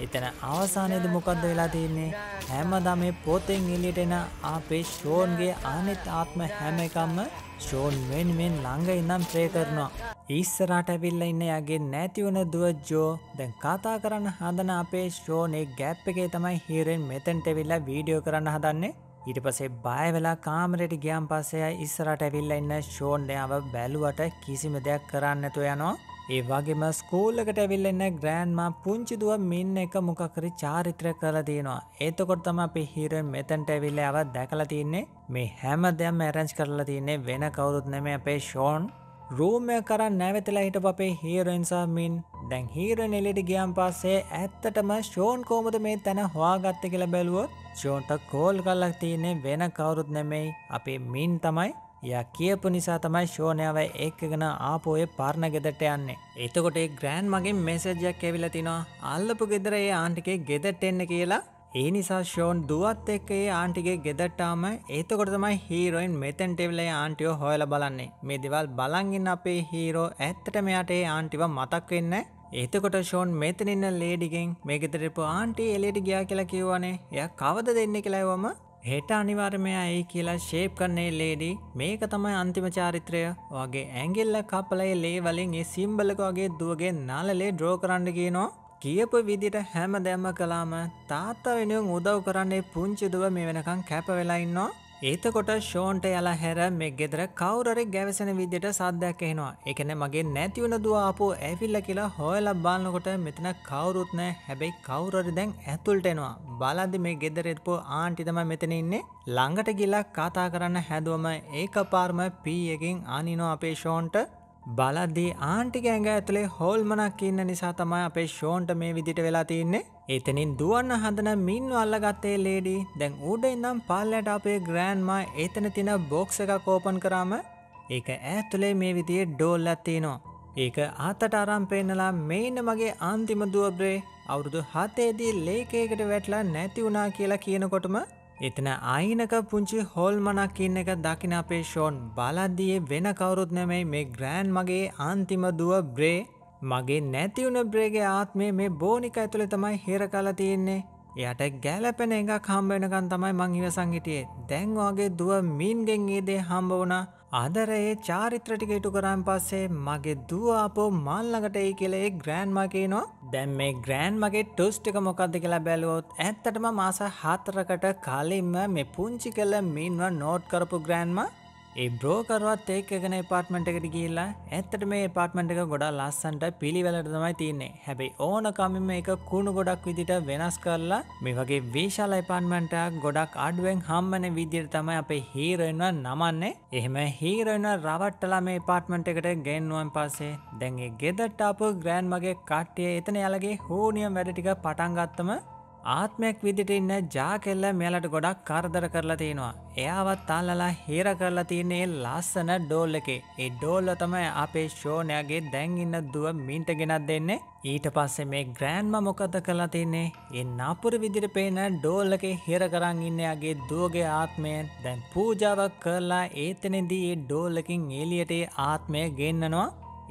එතන අවසානයද මොකක්ද වෙලා තියන්නේ? හැමදා මේ පොතෙන් එලියටෙන අපේ ෂෝන්ගේ අනෙත් ආත්ම හැම එකම්ම ෂෝන් වෙන්වෙන් ළඟ ඉන්නම් ප්‍රේ කරනවා. ඉස්සරට ඇවිල්ල ඉන්න යගේ නැතිවන දුවජෝ දැන් කතා කරන්න හදන අපේ ෂෝනේ ගැප් එකේ තමයි හිරෙන් මෙතැන්ට වෙල්ලා වීඩියෝ කරන්න හදන්නේ. ඊට පසේ බයවෙලා කාමරයට ගියම් පස්සය ඉස්සරට ඇවිල්ල ඉන්න ෂෝන්්ඩයාව බැලුවට කිසිම දෙයක් කරන්නතු යනවා. ඒ වගේම ස්කූල්ලකට ඇවිල්ලන්න ග්‍රෑන්මා පුංචිදුව මින්න එක මොකකරි චාරිත්‍ර කල තියෙනවා. ඒතකොට තම අපි හිරෙන් මෙතැන්ට ඇවිල්ල අව දැකල තින්නේ. මේ හැම දෙයම් ඇරංච් කරලා තින්නේ වෙන කවුරුත් නෙම අපේ ෂෝන් රූමය කරන්න නැවතිලා හිට අපේ හීරෙන්සාමින් දැන් හීර නෙලිට ගියම් පස්සේ ඇත්තටම ෂෝන් කෝමද මේ තැන හවාගත්ත කියලා බැලුවොත් ෂෝන්ට කෝල් කල්ලක් තියන්නේ වෙන කවුරුත් නෙමෙයි අපේ මින් තමයි. ය කියපු නිසා තමයි ෂෝනයාව එක්කගෙන ආපෝය පරණ ගෙදට යන්නේ. එතකොට ග්‍රෑන්් මගින් මෙසජයක් ඇවිල තිනවා. අල්ලපු ගෙදර ඒ ආන්ටිකේ ගෙදට එන්න කියලා. ඒ නිසා ෂෝන් දුවත් එක්ක ඒ ආන්ටිගේ ගෙදට්ටාම ඒතකොට තමයි හීරෝයින් මෙතැන් ටෙවලේ ආන්ටියෝ හොයල බලන්නේ. මේ දෙවල් බලංගින් අපේ හීරෝ ඇත්තට මෙයාට ඒ ආන්ටිව මතක් වෙන්න එතකොට ෂෝන් මෙතනින්න ලේඩිගෙන් මේකෙතරපු ආන්ටි එලෙට ගියා කියලා කිව්වනේ. එය කවද දෙන්න කියලාවම හෙට අනිවාර්මයා ඒ කියලා ශේප් කරන්නේ ලේඩි මේක තමයි අන්තිම චාරිත්‍රය. වගේ ඇගිල්ල කපලයි ලේ වලින් ඒ සිම්බලක වගේ දුවගේ නාලලේ ඩ්‍රෝ කරන්න කියනවා. කියපු විදිට හැම දැම්ම කලාම තාත්තා වෙනුවෙන් උදව් කරන්නේ පුංචිදුව මේ වෙනකං කැප වෙලා ඉන්නවා. ඒතකොට ෂෝන්ට යලා හැර මේ ගෙදර කවුරරි ගැවසෙන විදිට සද්දයක් එනවා එකන මගේ නැතිවන දවාපෝ ඇවිල්ල කියලා හොයල බාලනකොට මෙතන කවුරුත් නෑ හැබැයි කවුරරි දැන් ඇතුල්ට එනවා. බලදි මේ ගෙදරෙත්පෝ ආන්ටිතම මෙතන ඉන්නේ. ළඟට ගිලා කතා කරන්න හැදුවම ඒක පාර්ම පීයකින් අනිනෝ අපේ ෂෝන්ට. බලද්දී ආන්ටික ඇඟ ඇතුළේ හෝල්මනක් ඉන්න නිසා තමයි අපේ ෂෝන්ට මේ විදිට වෙලා තින්නේ. එතනින් දුවන්න හදන මින් අල්ලගත්තේ ලේඩි දැන් උඩ ඉඳම් පල්ලට අපේ ග්‍රෑන්මා එතන තින බොක්ස එක කෝපන් කරාම ඒක ඇතුළේ මේ විදිේ ඩෝල් ඇත්තිනවා ඒක අතට අරම්පෙන්නලා මේන්න මගේ අන්තිම දුවබ්‍රේ අවුරුදු හතේදී ලේකේකට වැටලා නැති වුණා කියලා කියනකොටම එතන අයිනක පුංචි හොල්මනක් ඉන්න එක දකින අපේ ෂෝන් බලද්දියේ වෙන කවුරුත් නෙමෙයි මේ ග්‍රෑන්් මගේ අන්තිම දුව බ්‍රේ. මගේ නැතිවුණ බ්‍රේගේ ආත්මේ මේ බෝනික ඇතුළෙ තමයි හිර කල තියෙන්නේ. එයට ගැලපෙන එකක් හම්බෙනකන් තමයි මං ඉවසංහිටියේ දැන්වාගේ දුව මීන්ගෙන් ඒදේ හම්බ වුණා. අදර ඒ චාරිත්‍රටික ඉටු කරන් පස්සේ මගේ දුව අපෝ මල්ලඟට ඒ කෙලේ ග්‍රෑන්්මකේනවා දැම් මේ ග්‍රෑන්් මගේ ටුස්ටික මොකක්ද කියලා බැලුවොත් ඇත්තටම මාස හතරකට කලින්ම මේ පුංචි කල්ල මීන්ව නෝට් කරපු ග්‍රෑන්ම ඒ බ්‍රෝකරුවත් ඒක ගැන පාර්ට්මට එකට කියලා ඇත්තට මේ පාර්ට්මට එක ගොඩා ලස්සන්ට පිළිවෙලට තමයි තියන්නේ. හැබැයි ඕනකමින්ම එක කුණු ගොඩක් විදිට වෙනස් කරලා මේ වගේ වේශාල එපාන්මන්ටක් ගොඩක් අඩුවෙන් හම්මන විදිර තමයි අපේ හීරෙන්ව නමන්නේ. එහෙම හීරෙන්ව රවට්ටලා මේ පාර්ට්මට එකට ගෙන්නුවන් පස්සේ දැන්ගේ ගෙදට්ටාපු ග්‍රෑන්් මගේ කට්ටිය එතන යාලගේ හෝනියම් වැඩටික පටන්ගත්තම ආත්මයක් විදිට ඉන්න ජා කෙල්ල මෙලට ගොඩක් කරදර කරලා තියෙනවා. එයාවත් තාල්ලලා හේර කරලා තියන්නේ ලස්සන ඩෝල් එකේ. ඒ ඩෝල්ල තමයි අපේ ෂෝනයාගේ දැන් ඉන්න දුව මින්ට ගෙනත් දෙන්නේ. ඊට පස්සේ මේ ග්‍රෑන්ම මොකද කරලා තින්නේ. ඒ නපුර විදිට පේන ඩෝල් එකේ හිර කරන් ඉන්නයාගේ දුවගේ ආත්මයෙන් දැන් පූජාවක් කරලා ඒතනෙදී ඒ ඩෝල්ලකින් එලියට ආත්මය ගෙන්න්නනවා.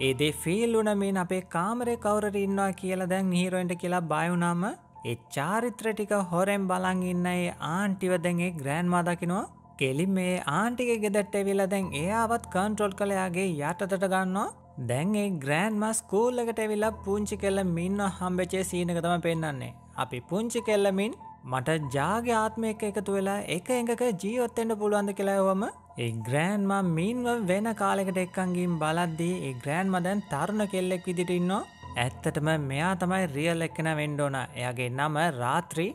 ඒදේ ෆිල් වනමින් අපේ කාමරය කවරට ඉන්නවා කියලා දැන් හිරොයින්ට කියලා බයවුනාම ඒ චාරිත්‍ර ටික හොරෙන් බලන් ඉන්න ඒ ආන්ටිව දැන්ගේ ග්‍රෑන්් මදකිනවා කෙලින් මේ ආන්ටික ගෙදැට්ට වෙලා දැන් එයාවත් කන්ට්‍රෝල් කළයාගේ යටතට ගන්නවා. දැන් ඒ ග්‍රෑන්ම ස්කූල්ලකට ඇවිල්ලා පුංචි කෙල්ල මින්න හම්බෙචේ සීනකතම පෙන්න්නන්නේ අපි පුංචි කෙල්ලමින් මට ජාගේ ආත්මයක එකතු වෙලා එක එඟක ජීවත්තෙන්ට පුළුවන්ද කියලාවම ඒ ග්‍රෑන්ම මීන්ව වෙන කාලෙකට එක්කංගින් බලද්දී ඒ ග්‍රෑන්් මදැන් තරුණ කෙල්ලෙක් විදිටින්නවා ඇත්තටම මෙයා තමයි රියල් එක්කෙන වෙන්ඩෝන එයාගේ නම රාත්‍රී.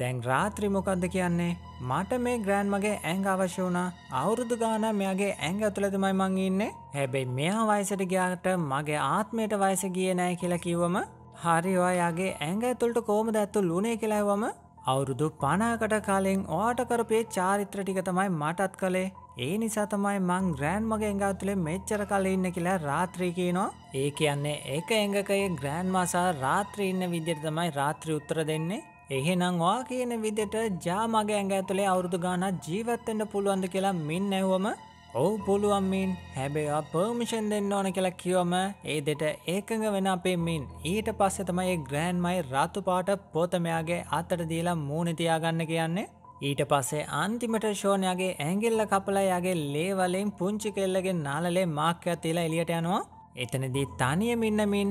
දැන් රාත්‍රි මොකක්ද කියන්නේ? මට මේ ග්‍රෑන්් මගේ ඇංග අවශ්‍ය වුණා. අවුරුදු ගාන මෙයාගේ ඇංග ඇතුළතමයි මං ඉන්නේ. හැබැයි මෙයා වයිසට ගයාට මගේ ආත්මයට වයස ගිය නෑ කියලා කිව්වම හරි ඔයාගේ ඇංග ඇතුළට කෝමද ඇත්තු ලුණේ කියලාවම අවුරුදු පනාකට කාලෙන් ඕට කරපේ චාරිත්‍ර ටික තමයි මටත් කළේ. ඒ නිසා තමයි මං ග්‍රෑන්් මගේ එංගාතුලේ මෙච්චර කල ඉන්න කියලා රාත්‍රී කියනවා. ඒ කියන්නේ ඒක එංගකයේ ග්‍රෑන්් මාසා රාත්‍රී ඉන්න විදිර තමයි රාත්‍රී උත්තර දෙන්නේ. එහෙනම් වා කියන විදිට ජාමගේ ඇඟ ඇතුළේ අවුරුදු ගාන ජීවත්තෙන්ට පුළුවන්ද කියලා මින් ඇව්වම ඔවු පුළුවන්මින් හැබැයි පර්මිෂන් දෙන්න ඕන කියලා කිවම ඒ දෙට ඒකඟ වෙන අපේ මින්. ඊට පස්සෙ තමයි ග්‍රෑන්්මයි රතු පාට පෝතමයාගේ අත්තට දීලා මූනිතියාගන්න කියන්නේ. ඊට පස්සේ අන්තිමට ශෝනයාගේ ඇංගෙල්ල කපලයාගේ ලේවලින් පුංචි කෙල්ලගේ නාලලේ මාක්‍යයක් තිලා එලියට යනවා. එතනදී තනියම ඉන්නමින්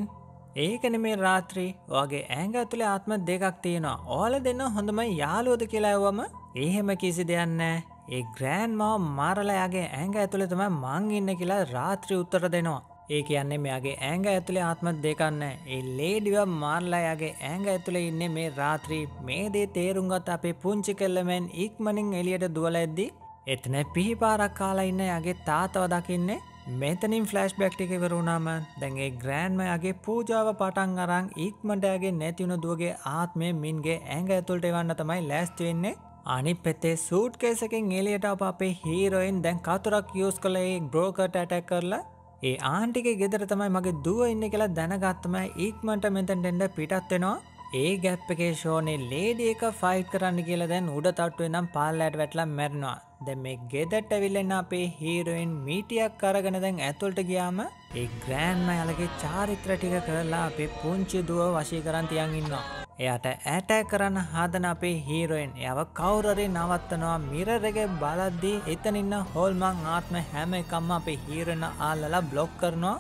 ඒකන මේ රාත්‍රී වගේ ඇංග ඇතුළේ ආත්ම දෙකක් තියෙනවා. ඕල දෙන්න හොඳම යාලෝද කියලාවම එහෙම කිසි දෙයන්න ඒ ග්‍රෑන්් මව මාරලයාගේ ඇංග ඇතුළෙතම මං ඉන්න කියලා රාත්‍රී උත්තර දෙනවා. ඒ කියන්නේ මෙයාගේ ඇංග ඇතුළේ ආත්ම දෙකන්න ඒ ලේඩිව මාර්ලායාගේ ඇංග ඇතුළේ ඉන්න මේ රාත්‍රී. මේ දේ තේරුම්ගත් අපේ පුංචි කෙල්ලමෙන් ඉක්මනින් එලියට දුවල ඇද්දි එතන පිහිපාරක් කාලා ඉන්න යගේ තාතව දකින්නේ. මෙතනින් ෆලස්් බැක්ටික වරුණාම දැන්ගේ ග්‍රෑන්මයගේ පූජාව පටන් අරං ඉක්මටයාගේ නැතිවුණු දුවගේ ආත්මය මින්ගේ ඇංග ඇතුළට එවන්න තමයි ලැස්තිවෙන්නේ අනි පෙතේ සූට් කේසකින් එලියට අප අපේ හීරෝයින් දැන් කතුරක් යස් කළ බ්‍රෝකට ඇටැක් කරලා. ඒ ආන්ටික ගෙදර තමයි මගේ දුව ඉන්න කියලා දැනගත්තම ඒක්මට මෙතැන් ඩෙන්ඩ පිටත්වෙනවා ඒ ගැප් එකේ ෂෝනේ ලේඩි එක ෆයිට් කරන්න කියලා දැන් උඩ තට්ටුව නම් පාල්ලට වැටලා මැරනවා. දැ මේ ගෙදට ඇවිල්ලෙන්න අපේ හීරුවෙන් මීටියක් කරගෙන දැන් ඇතුල්ට ගියාම ඒ ග්‍රෑන්ම යාලගේ චාරිත්‍ර ටික කරලා අපේ පුංචි දුව වශී කරන් තියන් ඉන්නවා. එයට ඇටෑ කරන්න හදන අපේ හීරෝයෙන් යව කවුරරේ නවත්තනවා මිරරගේ බලද්දී එතනින්න හොල්මං ආත්ම හැම එකම්ම අපේ හීරණ ආල්ලලා බ්ලොක් කරනවා.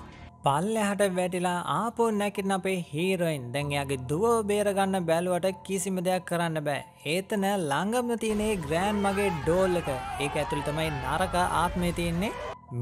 පල්ලෙහට වැටිලා ආපෝ නැකිට අපේ හීරෝයින් දැන්යාගේ දුව බේරගන්න බැලුවට කිසිම දෙයක් කරන්න බෑ. ඒතන ළඟම තියනේ ග්‍රෑන්් මගේ ඩෝල් එක. ඒක ඇතුළ තමයි නරක ආත්මය තියන්නේ.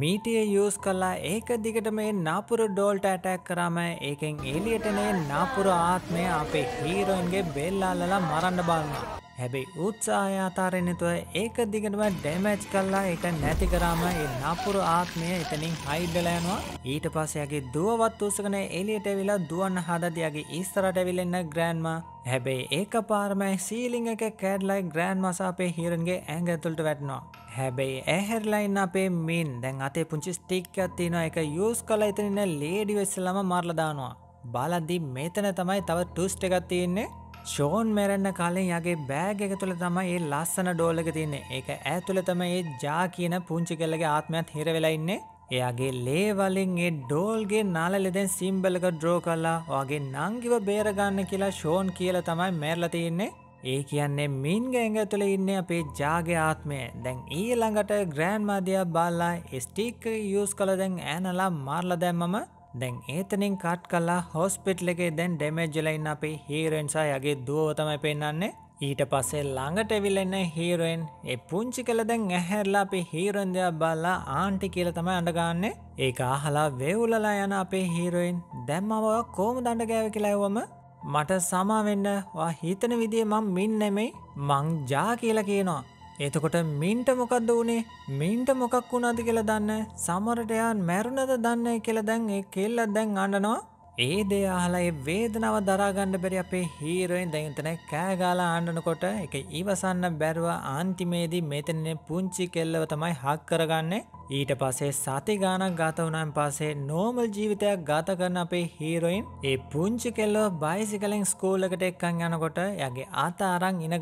මීටිය යස් කල්ලා ඒක දිගට මේ නාපුර ඩෝල්ට ඇටැක් කරාම ඒකෙන් එලියටනේ නාපුර ආත්මය අපේ හීරෝන්ගේ බෙල්ලාලලා මරන්න බලන්න. හැබැයි උත්සාහයාතාරෙනතුව ඒක දිගටම ඩැමැච් කල්ලා එක නැති කරාම ඒ නපුර ආත්මය එතනින් හයිඩලයනවා ඊට පස්සයගේ දුවත් උසකන එලියට වෙලා දුවන්න හදදයාගේ ඉස්තරට ඇවිලෙන්න ග්‍රෑන්ම හැබැයි ඒක පාරමයි සීලිං එක කෑඩ්ලයි ග්‍රෑන්් මසාපේ හිරන්ගේ ඇංග ඇතුළට වැටනවා. හැබැයි ඇහැරලයින්න අපේ මින් දැන් අතේ පුංචි ස්ටික්කත් තියෙනවා. එක යස් කල එතනින්න ලේඩි වෙස්සලම මරලදානවා. බලද්දි මෙතන තමයි තව ටුස්ට එකත් තියෙන්නේ. ෂෝන් මැරන්න කලින් යගේ බෑග එක තුළ තමයි ඒ ලස්සන ඩෝලක තියන්නේ ඒක ඇතුළ තම ඒ ජා කියන පුංචි කෙල්ලගේ ආත්මයත් හිරවෙලා ඉන්නේ. එයාගේ ලේවලින් ඒ ඩෝල්ගේ නාලලෙදෙන් සිම්බලක ඩ්‍රෝ කල්ලා වගේ නංගිව බේරගන්න කියලා ෂෝන් කියල තමයි මැරල තියන්නේ ඒ කියන්නේ මින්ග ඇඟ තුළ ඉන්න අපේ ජාගේ ආත්මය. දැන් ඊළඟට ග්‍රෑන්් මාධයක් බල්ලා ස්ටික් යස් කළ දැන් ඇනලා මාර්ල දැම්මම දැන් ඒතනින් කට් කල්ලා හොස්පිට්ල එකේ දැන් ඩෙමේජ්ලයින්න අපේ හීරෙන්සා යගේ දුව තමයි පෙන්න්නන්නේ ඊට පස්සේ ළඟට එවිල්ලන්න හීරෙන් ඒ පුංචි කළ දැන් ඇහැරලා අපේ හීරන්දයක් බල්ලා ආන්ටි කියල තම අඩගන්න ඒ අහලා වෙවුලලා යන අපේ හීරොයින් දැම්මව කෝම දඩ ගෑව කියලාවම මට සමාවෙන්න වා හිතන විදිිය මං මින් නෙමෙයි මං ජා කියලා කියනවා. එතකොට මින්ට මොකක්ද වනේ? මින්ට මොකක් වුණාද කියලා දන්න. සමරටයන් මැරුණද දන්න කියල දැන් ඒ කෙල්ල දැන් අඩනවා ඒ දේ අහලා ඒ වේදනාව දරාගණ්ඩ බැරි අපේ හීරෝයින් දැන්තන කෑගාලා ආණ්ඩනකොට එක ඉවසන්න බැරුව අන්තිමේදී මෙතන්නේ පුංචි කෙල්ලව තමයි හක් කරගන්න. ඊට පසේ සති ගානක් ගත වනන් පසේ නෝමල් ජීවිතයක් ගත කරන අපේ හීරෝයින් ඒ පුංචි කෙල්ලෝ බයිසිකලින් ස්කූලකට එක්කන් යනකොට යගේ ආතාරං ඉන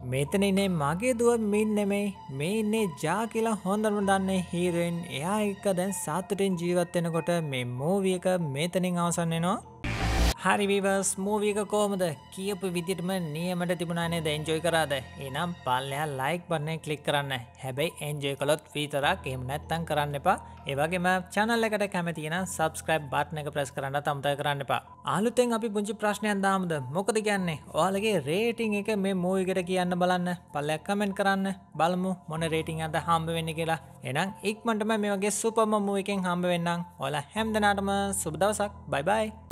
ගවතියාගන්නවා මෙතනනේ මගේ දුව මින් නෙමෙයි. මේ ඉන්නේ ජා කියලා හොඳම දන්නේ හීරෙන්. එයා එක්ක දැන් සාතුටෙන් ජීවත්වෙනකොට මේ මෝවියක මේතනින් අවසන්නෙනවා හරිවිවස් මූවීක කෝමද කියපු විදිටම නියමට තිබුණනේ ද එන්ජොයි කරාද? එනම් පල්ලයා ලයික් බන්න කලික් කරන්න. හැබැයි එන්ජෝය කොළොත් වීතරක් එම නැත්තං කරන්න එපා. ඒවගේම චනල්ල එකට කැමතින සබස්ක්‍රයිබ් බට්න එක ප්‍රස් කරන්න තම්තය කරන්න එපා. අලුතෙන් අපි පුංචි ප්‍රශ්නයන් දාමද? මොකද කියන්නේ? ඕලගේ රේටිං එක මේ මූවිකට කියන්න බලන්න. පල්ලයක් කමෙන්ට් කරන්න. බලමු මොන රේටිං අද හම්බ වෙන්න කියලා. එනම් ඉක්මටම මේ වගේ සුපම මූ එකෙන් හම්බ වෙන්නම්. ඔලා හැම්දනාටම සුබදවසක් බයිබයි